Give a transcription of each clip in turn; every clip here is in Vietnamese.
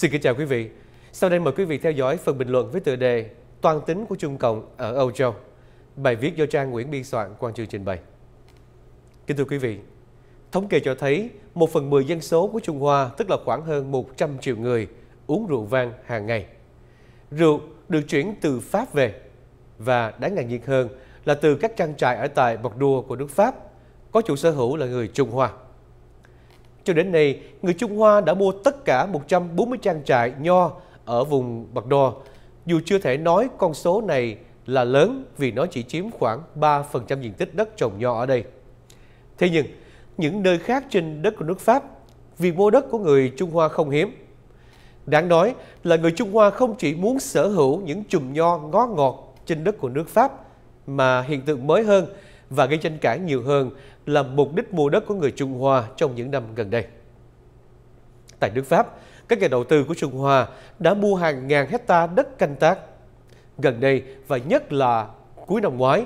Xin kính chào quý vị. Sau đây mời quý vị theo dõi phần bình luận với tựa đề Toàn tính của Trung Cộng ở Âu Châu. Bài viết do trang Nguyễn Biên soạn quan Trường trình bày. Kính thưa quý vị, thống kê cho thấy một phần mười dân số của Trung Hoa, tức là khoảng hơn 100 triệu người, uống rượu vang hàng ngày. Rượu được chuyển từ Pháp về và đáng ngạc nhiên hơn là từ các trang trại ở tại Bordeaux của nước Pháp, có chủ sở hữu là người Trung Hoa. Cho đến nay, người Trung Hoa đã mua tất cả 140 trang trại nho ở vùng Bordeaux, dù chưa thể nói con số này là lớn vì nó chỉ chiếm khoảng 3% diện tích đất trồng nho ở đây. Thế nhưng, những nơi khác trên đất của nước Pháp, việc mua đất của người Trung Hoa không hiếm. Đáng nói là người Trung Hoa không chỉ muốn sở hữu những chùm nho ngó ngọt trên đất của nước Pháp, mà hiện tượng mới hơn và gây tranh cãi nhiều hơn là mục đích mua đất của người Trung Hoa trong những năm gần đây. Tại nước Pháp, các nhà đầu tư của Trung Hoa đã mua hàng ngàn hecta đất canh tác. Gần đây và nhất là cuối năm ngoái,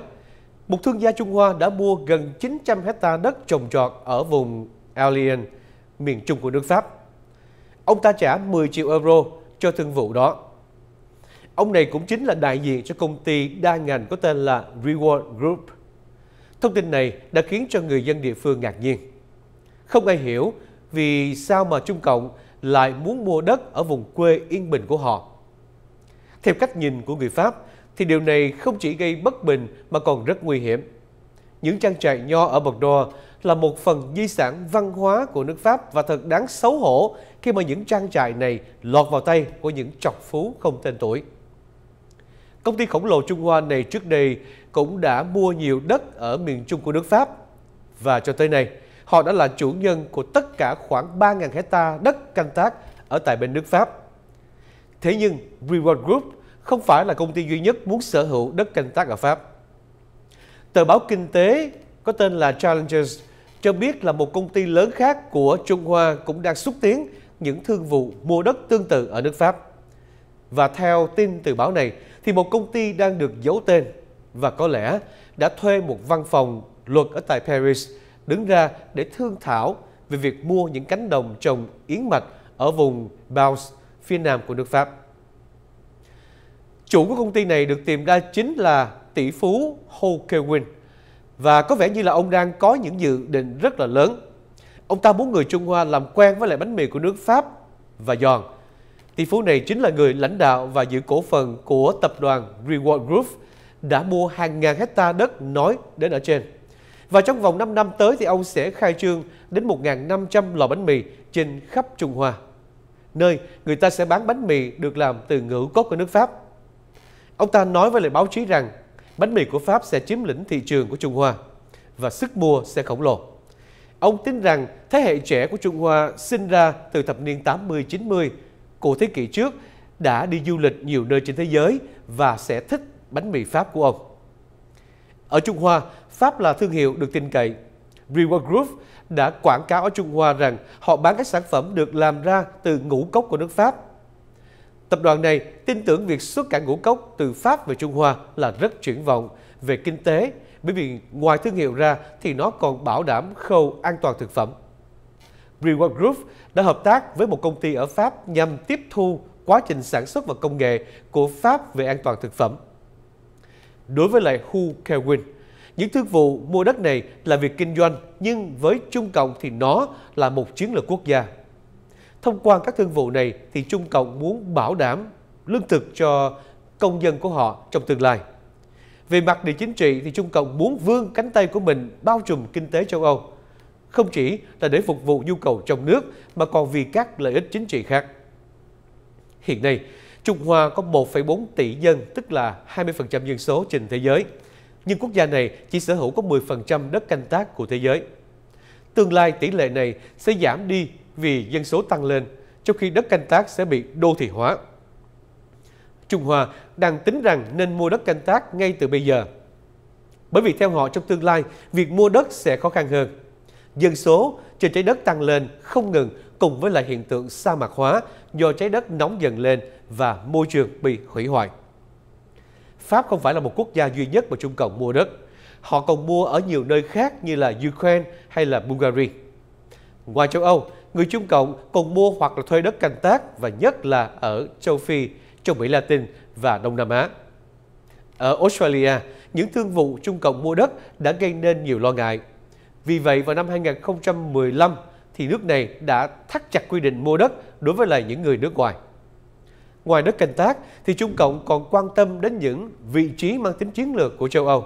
một thương gia Trung Hoa đã mua gần 900 hecta đất trồng trọt ở vùng Alien, miền Trung của nước Pháp. Ông ta trả 10 triệu euro cho thương vụ đó. Ông này cũng chính là đại diện cho công ty đa ngành có tên là Reward Group. Thông tin này đã khiến cho người dân địa phương ngạc nhiên. Không ai hiểu vì sao mà Trung Cộng lại muốn mua đất ở vùng quê yên bình của họ. Theo cách nhìn của người Pháp, thì điều này không chỉ gây bất bình mà còn rất nguy hiểm. Những trang trại nho ở Bordeaux là một phần di sản văn hóa của nước Pháp và thật đáng xấu hổ khi mà những trang trại này lọt vào tay của những trọc phú không tên tuổi. Công ty khổng lồ Trung Hoa này trước đây cũng đã mua nhiều đất ở miền Trung của nước Pháp. Và cho tới nay, họ đã là chủ nhân của tất cả khoảng 3.000 hecta đất canh tác ở tại bên nước Pháp. Thế nhưng, Reward Group không phải là công ty duy nhất muốn sở hữu đất canh tác ở Pháp. Tờ báo kinh tế có tên là Challenges cho biết là một công ty lớn khác của Trung Hoa cũng đang xúc tiến những thương vụ mua đất tương tự ở nước Pháp. Và theo tin từ báo này, thì một công ty đang được giấu tên và có lẽ đã thuê một văn phòng luật ở tại Paris đứng ra để thương thảo về việc mua những cánh đồng trồng yến mạch ở vùng Baus, phía nam của nước Pháp. Chủ của công ty này được tìm ra chính là tỷ phú Ho Kewin và có vẻ như là ông đang có những dự định rất là lớn. Ông ta muốn người Trung Hoa làm quen với lại bánh mì của nước Pháp và giòn Tỷ phú này chính là người lãnh đạo và giữ cổ phần của tập đoàn Reward Group đã mua hàng ngàn hecta đất nói đến ở trên. Và trong vòng 5 năm tới thì ông sẽ khai trương đến 1.500 lò bánh mì trên khắp Trung Hoa, nơi người ta sẽ bán bánh mì được làm từ ngũ cốt của nước Pháp. Ông ta nói với lại báo chí rằng bánh mì của Pháp sẽ chiếm lĩnh thị trường của Trung Hoa và sức mua sẽ khổng lồ. Ông tin rằng thế hệ trẻ của Trung Hoa sinh ra từ thập niên 80-90 của thế kỷ trước đã đi du lịch nhiều nơi trên thế giới và sẽ thích bánh mì Pháp của ông. Ở Trung Hoa, Pháp là thương hiệu được tin cậy. Reward Group đã quảng cáo ở Trung Hoa rằng họ bán các sản phẩm được làm ra từ ngũ cốc của nước Pháp. Tập đoàn này tin tưởng việc xuất cảng ngũ cốc từ Pháp về Trung Hoa là rất triển vọng về kinh tế bởi vì ngoài thương hiệu ra thì nó còn bảo đảm khâu an toàn thực phẩm. Reward Group đã hợp tác với một công ty ở Pháp nhằm tiếp thu quá trình sản xuất và công nghệ của Pháp về an toàn thực phẩm. Đối với lại Hu Kelvin, những thương vụ mua đất này là việc kinh doanh, nhưng với Trung Cộng thì nó là một chiến lược quốc gia. Thông qua các thương vụ này thì Trung Cộng muốn bảo đảm lương thực cho công dân của họ trong tương lai. Về mặt địa chính trị thì Trung Cộng muốn vươn cánh tay của mình bao trùm kinh tế châu Âu không chỉ là để phục vụ nhu cầu trong nước mà còn vì các lợi ích chính trị khác. Hiện nay, Trung Hoa có 1,4 tỷ dân, tức là 20% dân số trên thế giới. Nhưng quốc gia này chỉ sở hữu có 10% đất canh tác của thế giới. Tương lai tỷ lệ này sẽ giảm đi vì dân số tăng lên, trong khi đất canh tác sẽ bị đô thị hóa. Trung Hoa đang tính rằng nên mua đất canh tác ngay từ bây giờ. Bởi vì theo họ trong tương lai, việc mua đất sẽ khó khăn hơn dân số trên trái đất tăng lên không ngừng cùng với lại hiện tượng sa mạc hóa do trái đất nóng dần lên và môi trường bị hủy hoại. Pháp không phải là một quốc gia duy nhất mà Trung Cộng mua đất. Họ còn mua ở nhiều nơi khác như là Ukraine hay là Bulgaria. Ngoài châu Âu, người Trung Cộng còn mua hoặc là thuê đất canh tác và nhất là ở châu Phi, châu Mỹ Latin và Đông Nam Á. Ở Australia, những thương vụ Trung Cộng mua đất đã gây nên nhiều lo ngại. Vì vậy, vào năm 2015, thì nước này đã thắt chặt quy định mua đất đối với lại những người nước ngoài. Ngoài đất canh tác, thì Trung Cộng còn quan tâm đến những vị trí mang tính chiến lược của châu Âu.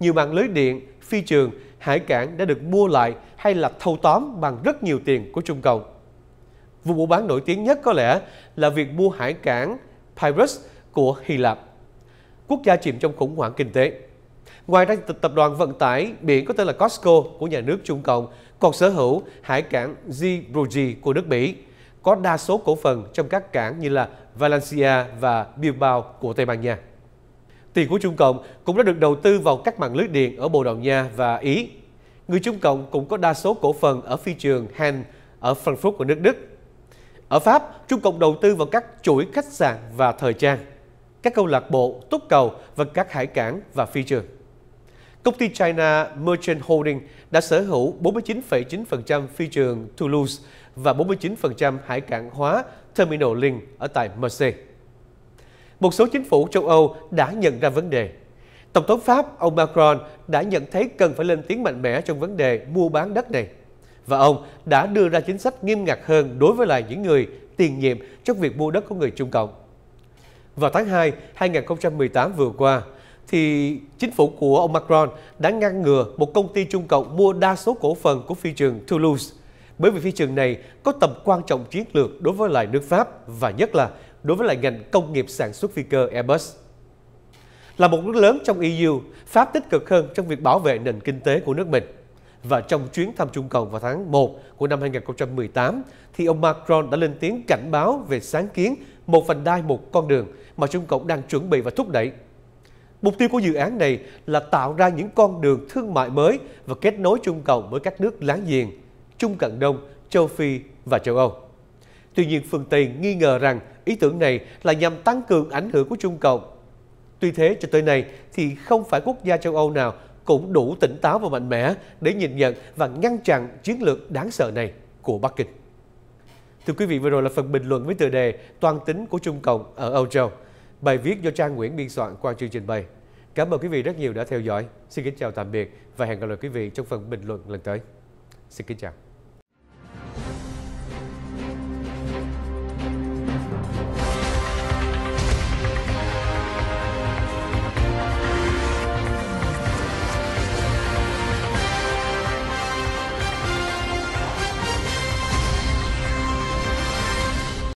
Nhiều mạng lưới điện, phi trường, hải cảng đã được mua lại hay là thâu tóm bằng rất nhiều tiền của Trung Cộng. Vụ mua bán nổi tiếng nhất có lẽ là việc mua hải cảng Pyrrhus của Hy Lạp. Quốc gia chìm trong khủng hoảng kinh tế. Ngoài ra, tập đoàn vận tải biển có tên là Costco của nhà nước Trung Cộng còn sở hữu hải cảng Zeebrugge của nước Mỹ, có đa số cổ phần trong các cảng như là Valencia và Bilbao của Tây Ban Nha. Tiền của Trung Cộng cũng đã được đầu tư vào các mạng lưới điện ở Bồ Đào Nha và Ý. Người Trung Cộng cũng có đa số cổ phần ở phi trường Han ở Frankfurt của nước Đức. Ở Pháp, Trung Cộng đầu tư vào các chuỗi khách sạn và thời trang, các câu lạc bộ, túc cầu và các hải cảng và phi trường. Công ty China Merchant Holding đã sở hữu 49,9% phi trường Toulouse và 49% hải cảng hóa Terminal Link ở tại Marseille. Một số chính phủ châu Âu đã nhận ra vấn đề. Tổng thống Pháp ông Macron đã nhận thấy cần phải lên tiếng mạnh mẽ trong vấn đề mua bán đất này. Và ông đã đưa ra chính sách nghiêm ngặt hơn đối với lại những người tiền nhiệm trong việc mua đất của người Trung Cộng. Vào tháng 2, 2018 vừa qua, thì chính phủ của ông Macron đã ngăn ngừa một công ty Trung Cộng mua đa số cổ phần của phi trường Toulouse bởi vì phi trường này có tầm quan trọng chiến lược đối với lại nước Pháp và nhất là đối với lại ngành công nghiệp sản xuất phi cơ Airbus. Là một nước lớn trong EU, Pháp tích cực hơn trong việc bảo vệ nền kinh tế của nước mình. Và trong chuyến thăm Trung Cộng vào tháng 1 của năm 2018, thì ông Macron đã lên tiếng cảnh báo về sáng kiến một vành đai một con đường mà Trung Cộng đang chuẩn bị và thúc đẩy Mục tiêu của dự án này là tạo ra những con đường thương mại mới và kết nối Trung Cộng với các nước láng giềng, Trung Cận Đông, châu Phi và châu Âu. Tuy nhiên, phương Tây nghi ngờ rằng ý tưởng này là nhằm tăng cường ảnh hưởng của Trung Cộng. Tuy thế, cho tới nay thì không phải quốc gia châu Âu nào cũng đủ tỉnh táo và mạnh mẽ để nhìn nhận và ngăn chặn chiến lược đáng sợ này của Bắc Kinh. Thưa quý vị, vừa rồi là phần bình luận với tựa đề Toàn tính của Trung Cộng ở Âu Châu. Bài viết do Trang Nguyễn biên soạn qua chương trình bày. Cảm ơn quý vị rất nhiều đã theo dõi. Xin kính chào tạm biệt và hẹn gặp lại quý vị trong phần bình luận lần tới. Xin kính chào.